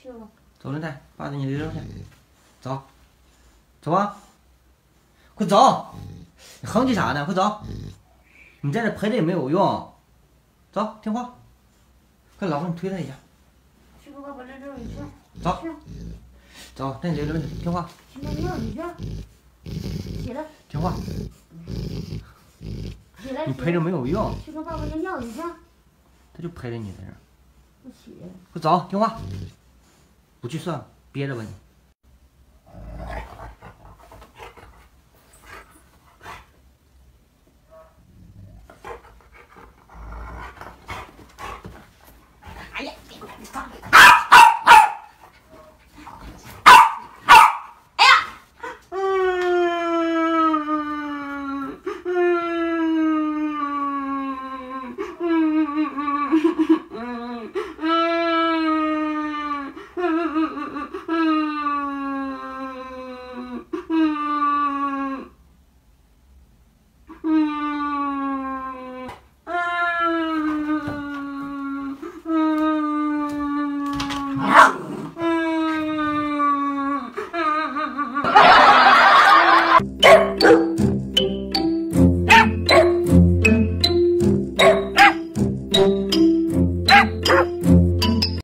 去吧。走，轮胎，爸带你溜溜去。走，走啊！快走！你哼唧啥呢？快走！你在这陪着也没有用。走，听话。快，老婆，你推他一下。去吧，爸爸溜溜你去。走，走，带你溜溜去，听话，去尿尿你去。起来，听话。起来。你陪着没有用，去跟爸爸尿尿去。他就陪着你在这儿。不起来。快走，听话。不去算了，憋着吧你。哎呀，了。